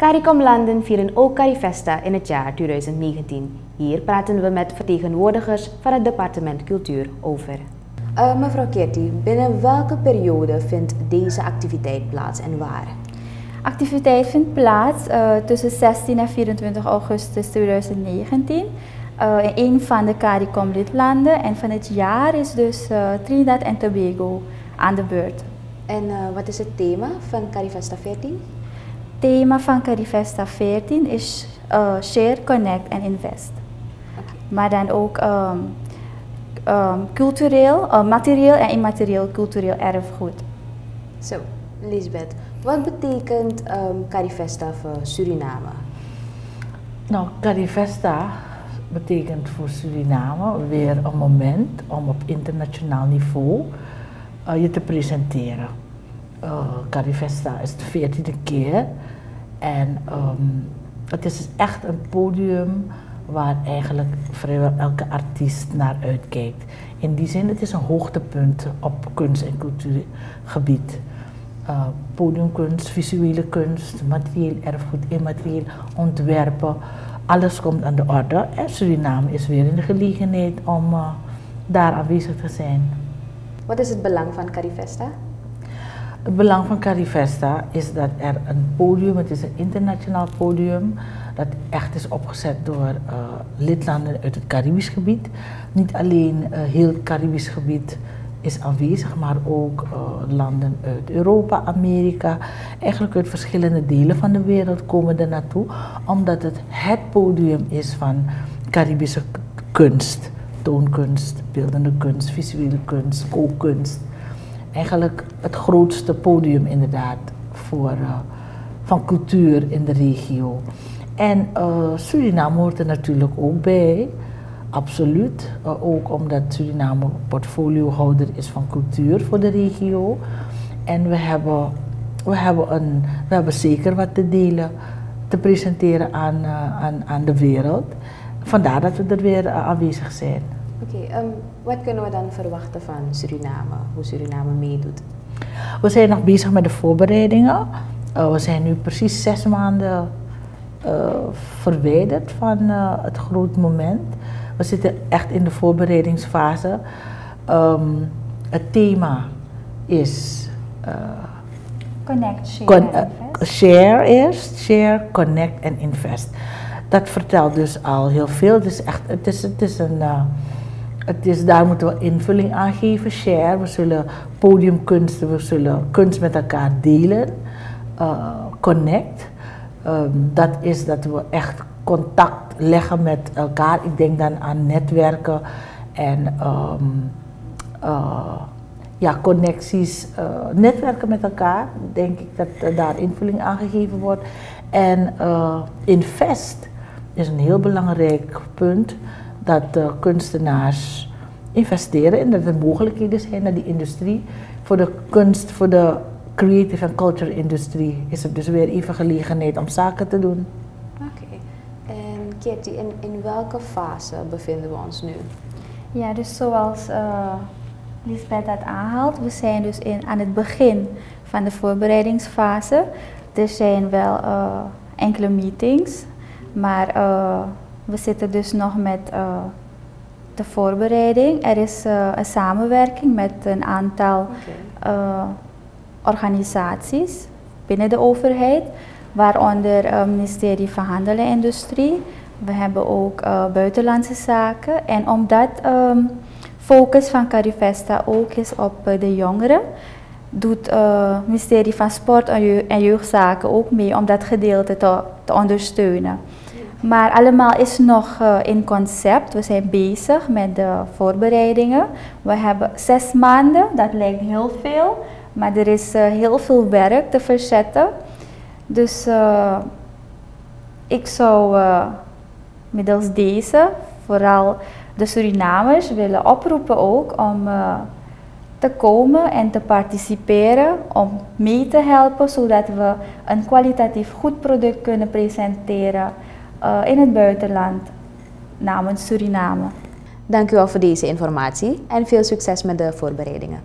CARICOM-landen vieren ook CARIFESTA in het jaar 2019. Hier praten we met vertegenwoordigers van het departement Cultuur over. Uh, mevrouw Kerti, binnen welke periode vindt deze activiteit plaats en waar? Activiteit vindt plaats uh, tussen 16 en 24 augustus 2019 uh, in een van de CARICOM lidlanden en van het jaar is dus Trinidad en Tobago aan de beurt. En wat is het thema van CARIFESTA 14? Thema van Carifesta 14 is uh, Share, Connect en Invest. Maar dan ook um, um, cultureel, uh, materieel en immaterieel cultureel erfgoed. Zo, Lisbeth, wat betekent um, Carifesta voor Suriname? Nou, Carifesta betekent voor Suriname weer een moment om op internationaal niveau uh, je te presenteren. Uh, Carifesta is de veertiende keer en um, het is echt een podium waar eigenlijk vrijwel elke artiest naar uitkijkt. In die zin, het is een hoogtepunt op kunst- en cultuurgebied. Uh, podiumkunst, visuele kunst, materieel erfgoed, immaterieel ontwerpen, alles komt aan de orde. En Suriname is weer in de gelegenheid om uh, daar aanwezig te zijn. Wat is het belang van Carifesta? Het belang van Carifesta is dat er een podium, het is een internationaal podium, dat echt is opgezet door uh, lidlanden uit het Caribisch gebied. Niet alleen uh, heel het Caribisch gebied is aanwezig, maar ook uh, landen uit Europa, Amerika, eigenlijk uit verschillende delen van de wereld komen er naartoe, omdat het het podium is van Caribische kunst, toonkunst, beeldende kunst, visuele kunst, kookkunst eigenlijk het grootste podium inderdaad voor, uh, van cultuur in de regio. En uh, Suriname hoort er natuurlijk ook bij, absoluut. Uh, ook omdat Suriname portfoliohouder is van cultuur voor de regio. En we hebben, we hebben, een, we hebben zeker wat te delen, te presenteren aan, aan, aan de wereld. Vandaar dat we er weer aanwezig zijn. Oké, okay, um, wat kunnen we dan verwachten van Suriname, hoe Suriname meedoet? We zijn nog bezig met de voorbereidingen. Uh, we zijn nu precies zes maanden uh, verwijderd van uh, het groot moment. We zitten echt in de voorbereidingsfase. Um, het thema is. connect, share, con share eerst, share, connect en invest. Dat vertelt dus al heel veel. Het is echt, het is, het is een het is, daar moeten we invulling aan geven, share. We zullen podiumkunsten, we zullen kunst met elkaar delen. Uh, connect. Um, dat is dat we echt contact leggen met elkaar. Ik denk dan aan netwerken en um, uh, ja, connecties, uh, netwerken met elkaar. Denk ik dat daar invulling aan gegeven wordt. En invest is een heel belangrijk punt dat de kunstenaars investeren en dat er mogelijkheden zijn naar die industrie. Voor de kunst, voor de creative en culture industrie is er dus weer even gelegenheid om zaken te doen. Oké. En Kitty, in, in welke fase bevinden we ons nu? Ja, dus zoals uh, Lisbeth dat aanhaalt, we zijn dus in, aan het begin van de voorbereidingsfase. Er zijn wel uh, enkele meetings, maar uh, we zitten dus nog met uh, de voorbereiding. Er is uh, een samenwerking met een aantal okay. uh, organisaties binnen de overheid, waaronder het ministerie van Handel en Industrie. We hebben ook buitenlandse zaken. En omdat um, focus van Carifesta ook is op de jongeren, doet het ministerie van Sport en Jeugdzaken ook mee om dat gedeelte te, te ondersteunen. Maar allemaal is nog uh, in concept. We zijn bezig met de voorbereidingen. We hebben zes maanden, dat lijkt heel veel. Maar er is uh, heel veel werk te verzetten. Dus uh, ik zou middels deze vooral de Surinamers willen oproepen ook om te komen en te participeren, om mee te helpen, zodat we een kwalitatief goed product kunnen presenteren uh, in het buitenland namens Suriname. Dank u wel voor deze informatie en veel succes met de voorbereidingen.